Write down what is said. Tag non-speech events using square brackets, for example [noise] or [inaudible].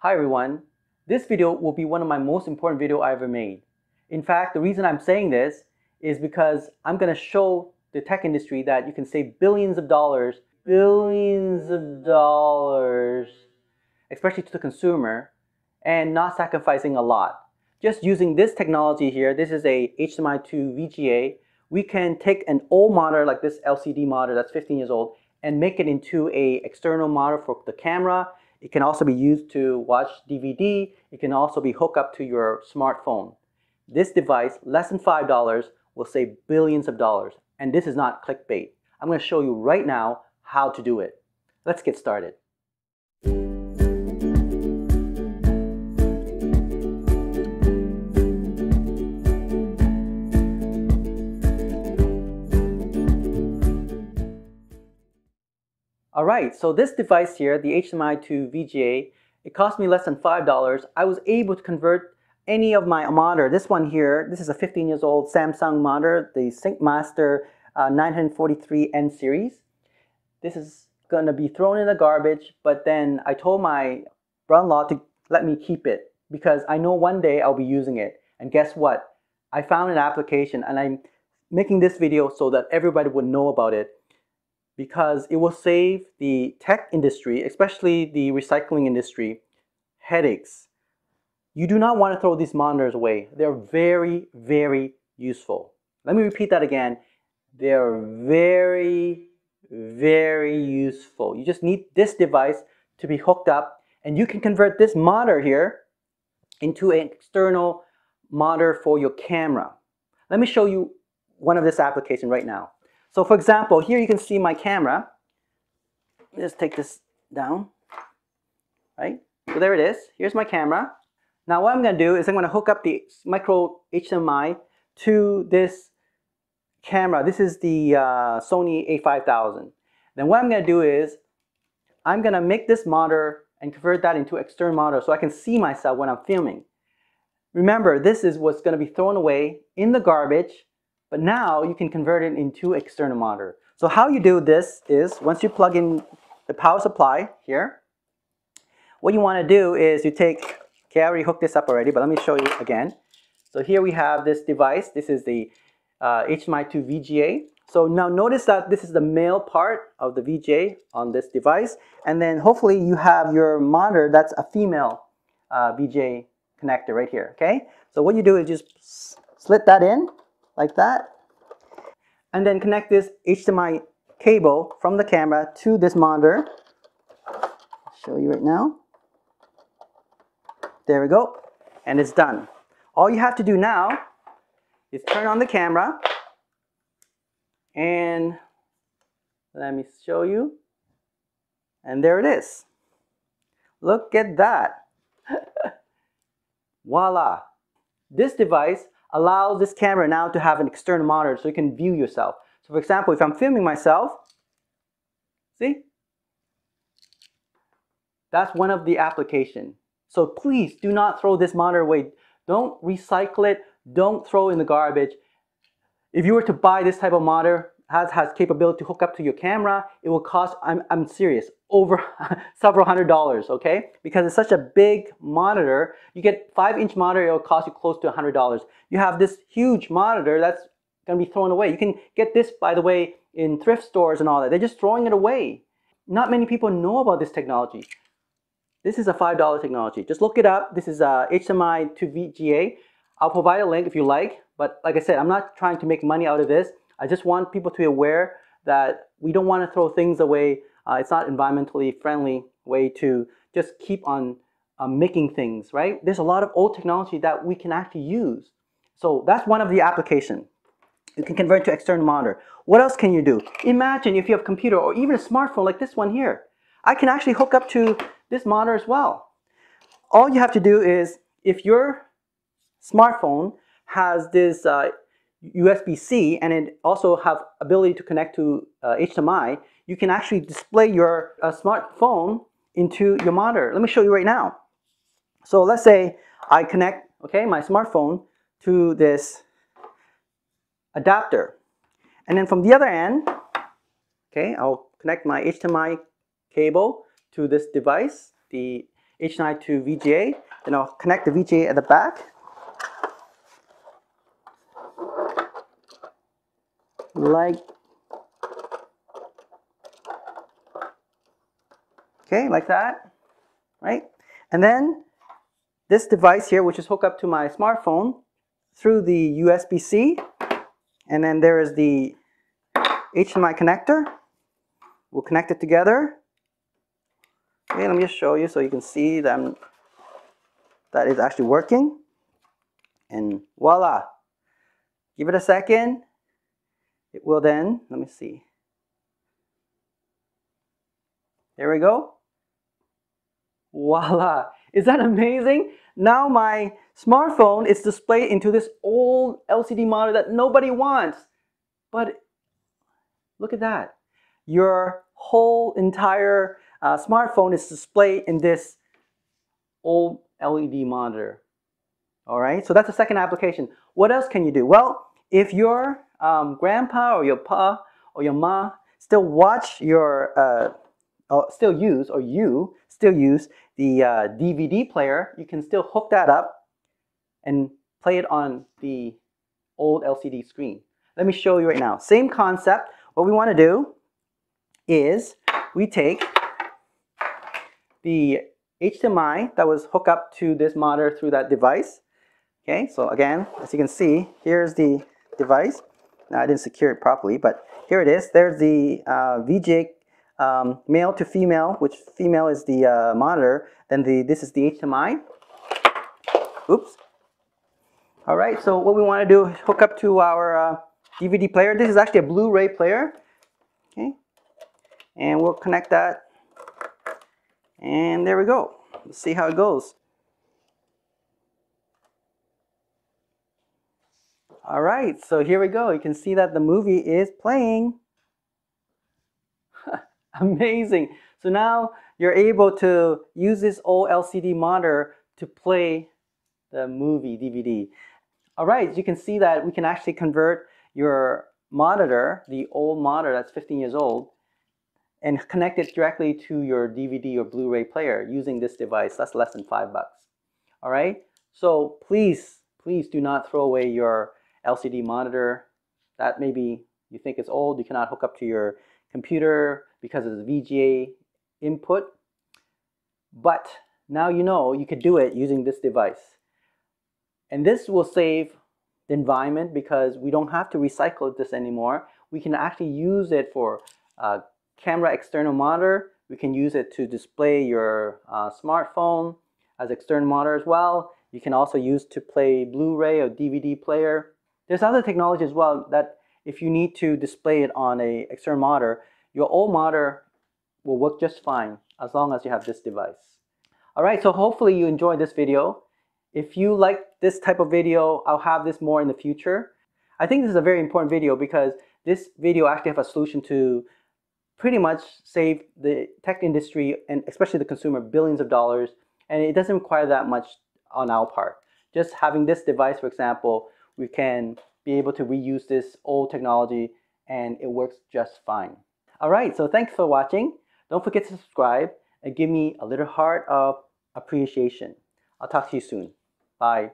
Hi everyone. This video will be one of my most important video I ever made. In fact, the reason I'm saying this is because I'm going to show the tech industry that you can save billions of dollars, billions of dollars, especially to the consumer, and not sacrificing a lot. Just using this technology here, this is a HDMI 2 VGA, we can take an old monitor like this LCD monitor that's 15 years old and make it into a external monitor for the camera it can also be used to watch DVD. It can also be hooked up to your smartphone. This device, less than $5, will save billions of dollars. And this is not clickbait. I'm going to show you right now how to do it. Let's get started. All right, so this device here, the HDMI to VGA, it cost me less than $5. I was able to convert any of my monitor. This one here, this is a 15 years old Samsung monitor, the SyncMaster uh, 943N series. This is gonna be thrown in the garbage, but then I told my brother-in-law to let me keep it because I know one day I'll be using it. And guess what? I found an application and I'm making this video so that everybody would know about it because it will save the tech industry, especially the recycling industry, headaches. You do not want to throw these monitors away. They're very, very useful. Let me repeat that again. They're very, very useful. You just need this device to be hooked up and you can convert this monitor here into an external monitor for your camera. Let me show you one of this application right now. So for example, here you can see my camera. Let's take this down, right? So there it is. Here's my camera. Now what I'm going to do is I'm going to hook up the micro HDMI to this camera. This is the uh, Sony a5000. Then what I'm going to do is I'm going to make this monitor and convert that into external monitor so I can see myself when I'm filming. Remember, this is what's going to be thrown away in the garbage but now you can convert it into external monitor. So how you do this is once you plug in the power supply here, what you want to do is you take, okay, I already hooked this up already, but let me show you again. So here we have this device. This is the uh, HDMI to VGA. So now notice that this is the male part of the VGA on this device. And then hopefully you have your monitor that's a female uh, VGA connector right here, okay? So what you do is just slit that in like that. And then connect this HDMI cable from the camera to this monitor. I'll show you right now. There we go. And it's done. All you have to do now is turn on the camera and let me show you. And there it is. Look at that. [laughs] Voila. This device allows this camera now to have an external monitor so you can view yourself. So for example, if I'm filming myself, see? That's one of the application. So please do not throw this monitor away. Don't recycle it. Don't throw in the garbage. If you were to buy this type of monitor, has, has capability to hook up to your camera, it will cost, I'm, I'm serious, over [laughs] several hundred dollars, okay? Because it's such a big monitor, you get five inch monitor, it will cost you close to a hundred dollars. You have this huge monitor that's gonna be thrown away. You can get this, by the way, in thrift stores and all that. They're just throwing it away. Not many people know about this technology. This is a $5 technology. Just look it up. This is uh, a HDMI to VGA. I'll provide a link if you like, but like I said, I'm not trying to make money out of this. I just want people to be aware that we don't want to throw things away. Uh, it's not environmentally friendly way to just keep on uh, making things, right? There's a lot of old technology that we can actually use. So that's one of the application. You can convert to external monitor. What else can you do? Imagine if you have a computer or even a smartphone like this one here. I can actually hook up to this monitor as well. All you have to do is, if your smartphone has this uh, USB-C and it also have ability to connect to uh, HDMI, you can actually display your uh, smartphone into your monitor. Let me show you right now. So let's say I connect okay, my smartphone to this adapter. And then from the other end, okay, I'll connect my HDMI cable to this device, the HDMI to VGA. Then I'll connect the VGA at the back. Like okay, like that, right? And then this device here, which is hooked up to my smartphone through the USB-C, and then there is the HDMI connector. We'll connect it together. Okay, let me just show you so you can see that, that is actually working. And voila. Give it a second. It will then, let me see. There we go. Voila. Is that amazing? Now my smartphone is displayed into this old LCD monitor that nobody wants. But look at that. Your whole entire uh, smartphone is displayed in this old LED monitor. All right, so that's the second application. What else can you do? Well, if your um, grandpa or your pa or your ma still watch your, uh, or still use, or you still use the uh, DVD player, you can still hook that up and play it on the old LCD screen. Let me show you right now. Same concept. What we want to do is we take the HDMI that was hooked up to this monitor through that device. Okay, so again, as you can see, here's the device. I didn't secure it properly, but here it is. There's the uh, VGA um, male to female, which female is the uh, monitor. Then the this is the HDMI. Oops. All right, so what we want to do is hook up to our uh, DVD player. This is actually a Blu-ray player. Okay, and we'll connect that. And there we go. Let's see how it goes. All right, so here we go. You can see that the movie is playing. [laughs] Amazing. So now you're able to use this old LCD monitor to play the movie DVD. All right, you can see that we can actually convert your monitor, the old monitor that's 15 years old, and connect it directly to your DVD or Blu-ray player using this device. That's less than five bucks. All right, so please, please do not throw away your LCD monitor. That maybe you think is old, you cannot hook up to your computer because the VGA input. But now you know you could do it using this device. And this will save the environment because we don't have to recycle this anymore. We can actually use it for uh, camera external monitor. We can use it to display your uh, smartphone as external monitor as well. You can also use to play Blu-ray or DVD player. There's other technology as well that if you need to display it on a external monitor, your old monitor will work just fine as long as you have this device. Alright, so hopefully you enjoyed this video. If you like this type of video, I'll have this more in the future. I think this is a very important video because this video actually have a solution to pretty much save the tech industry and especially the consumer billions of dollars and it doesn't require that much on our part. Just having this device, for example, we can be able to reuse this old technology and it works just fine. Alright, so thanks for watching. Don't forget to subscribe and give me a little heart of appreciation. I'll talk to you soon. Bye.